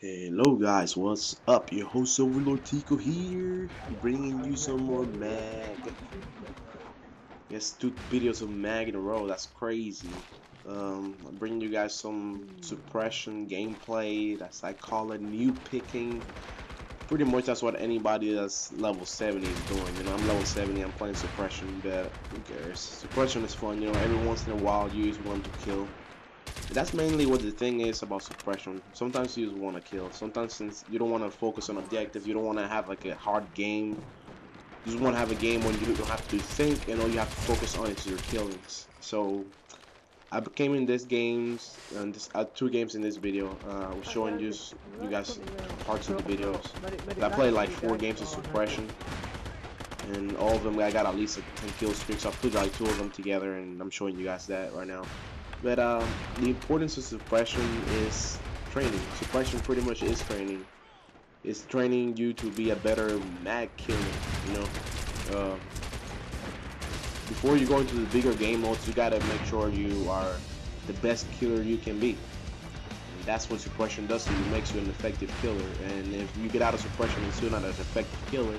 Hello guys, what's up? Your host Overlord Tico here, bringing you some more mag. Yes, two videos of mag in a row, that's crazy. Um, I'm bringing you guys some suppression gameplay, that's I call it newb picking. Pretty much that's what anybody that's level 70 is doing, you know, I'm level 70, I'm playing suppression, but who cares? Suppression is fun, you know, every once in a while you use one to kill. That's mainly what the thing is about suppression. Sometimes you just want to kill. Sometimes since you don't want to focus on objectives, you don't want to have like a hard game. You just want to have a game when you don't have to think and all you have to focus on is your killings. So I came in this games and this uh, two games in this video. Uh, I was showing you you guys parts of the videos. I played like four games of suppression, and all of them I got at least a 10 kill streak. So I put like two of them together, and I'm showing you guys that right now. But um, the importance of suppression is training. Suppression pretty much is training. It's training you to be a better mag killer, you know. Uh, before you go into the bigger game modes, you gotta make sure you are the best killer you can be. And that's what suppression does to you. It makes you an effective killer. And if you get out of suppression and still not an effective killer,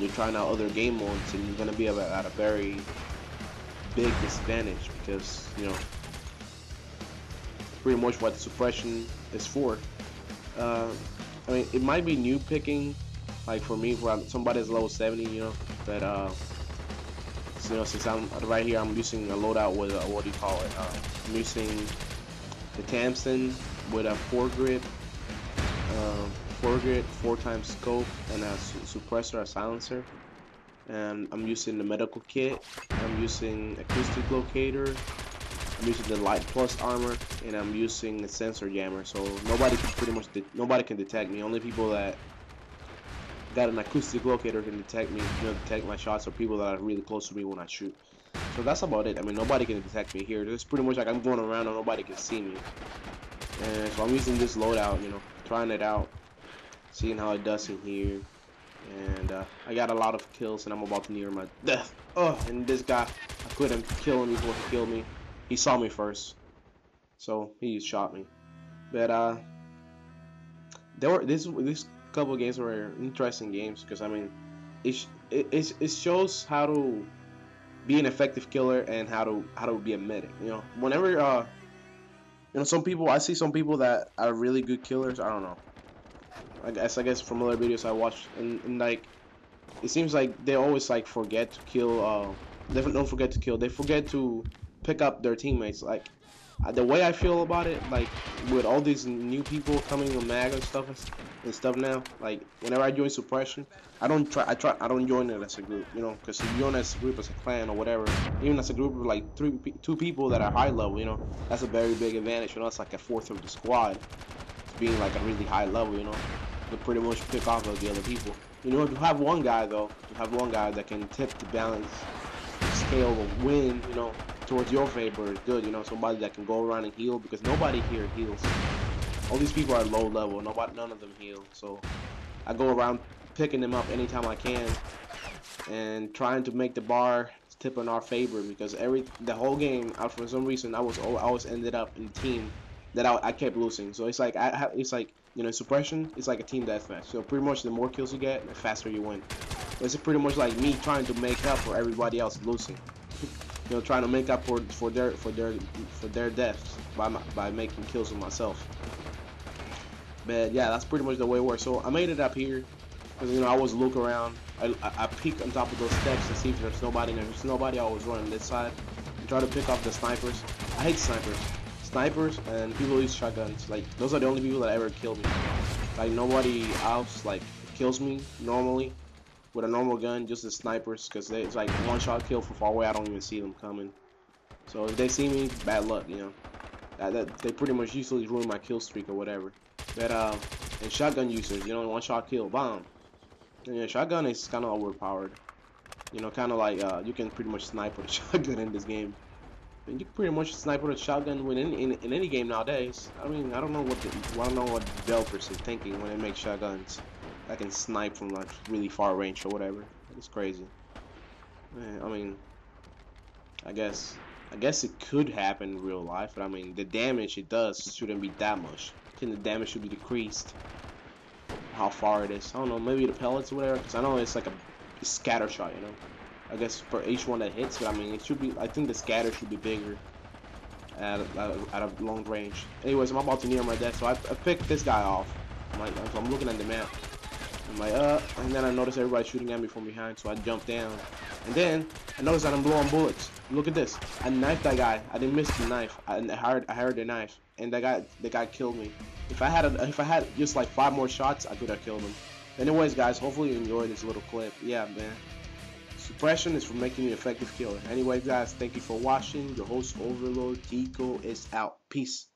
you're trying out other game modes, and you're gonna be at a very big disadvantage because you know pretty much what suppression is for. Uh, I mean, it might be newb picking, like for me, for somebody's level 70, you know, but uh, you know, since I'm right here, I'm using a loadout with a, what do you call it? Uh, I'm using the Thompson with a foregrip, uh, foregrip, four times scope, and a su suppressor, a silencer. And I'm using the medical kit. I'm using acoustic locator, I'm using the light plus armor and I'm using the sensor jammer so nobody can pretty much nobody can detect me. Only people that got an acoustic locator can detect me you know detect my shots or people that are really close to me when I shoot. So that's about it. I mean nobody can detect me here. It's pretty much like I'm going around and nobody can see me. And so I'm using this loadout you know trying it out seeing how it does in here. And uh, I got a lot of kills and I'm about to near my death. Oh and this guy I couldn't kill him before he killed me he saw me first, so he shot me. But uh, there were this this couple of games were interesting games because I mean, it it it shows how to be an effective killer and how to how to be a medic. You know, whenever uh, you know, some people I see some people that are really good killers. I don't know. I guess I guess from other videos I watched and, and like it seems like they always like forget to kill. Uh, they don't forget to kill. They forget to pick up their teammates. Like the way I feel about it, like with all these new people coming with mag and stuff and stuff now, like whenever I join suppression, I don't try. I try. I don't join it as a group, you know, because you join as a group as a clan or whatever, even as a group of like three, two people that are high level, you know, that's a very big advantage. You know, it's like a fourth of the squad being like a really high level, you know, to pretty much pick off of the other people. You know, if you have one guy though, you have one guy that can tip the balance scale of win, you know, towards your favor is good. You know, somebody that can go around and heal because nobody here heals. All these people are low level. Nobody, none of them heal. So I go around picking them up anytime I can and trying to make the bar tip in our favor because every the whole game, out for some reason, I was I always ended up in a team that I, I kept losing. So it's like I it's like you know suppression. It's like a team deathmatch. So pretty much the more kills you get, the faster you win. It's pretty much like me trying to make up for everybody else losing you know, trying to make up for for their for their for their deaths by my, by making kills with myself. But yeah, that's pretty much the way it works. So I made it up here because you know I was look around. I, I, I peek on top of those steps to see if there's nobody. And if there's nobody, I was running this side and try to pick off the snipers. I hate snipers. Snipers and people use shotguns. Like those are the only people that ever kill me. Like nobody else like kills me normally with a normal gun, just the snipers, because it's like one shot kill from far away. I don't even see them coming. So if they see me, bad luck, you know. That, that they pretty much usually ruin my kill streak or whatever. But uh, and shotgun users, you know, one shot kill, bomb. And, yeah, shotgun is kind of overpowered. You know, kind of like uh, you can pretty much snipe with a shotgun in this game. And you can pretty much snipe with a shotgun in, in, in any game nowadays. I mean, I don't know what the, I don't know what developers are thinking when they make shotguns. I can snipe from like really far range or whatever. It's crazy. I mean, I guess I guess it could happen in real life, but I mean the damage it does shouldn't be that much. I think the damage should be decreased. How far it is. I don't know, maybe the pellets or whatever, because I know it's like a scatter shot, you know. I guess for each one that hits, but I mean, it should be, I think the scatter should be bigger at, at, at a long range. Anyways, I'm about to near my death, so I, I picked this guy off. I'm, like, I'm looking at the map. I'm like, uh, and then I noticed everybody shooting at me from behind, so I jumped down. And then I noticed that I'm blowing bullets. Look at this. I knifed that guy. I didn't miss the knife. I, heard, I heard the knife, and that guy, the guy killed me. If I had, a, if I had just like five more shots, I could have killed him. Anyways, guys, hopefully you enjoyed this little clip. Yeah, man. Suppression is for making you an effective killer. Anyway, guys, thank you for watching. Your host Overlord Tico is out. Peace.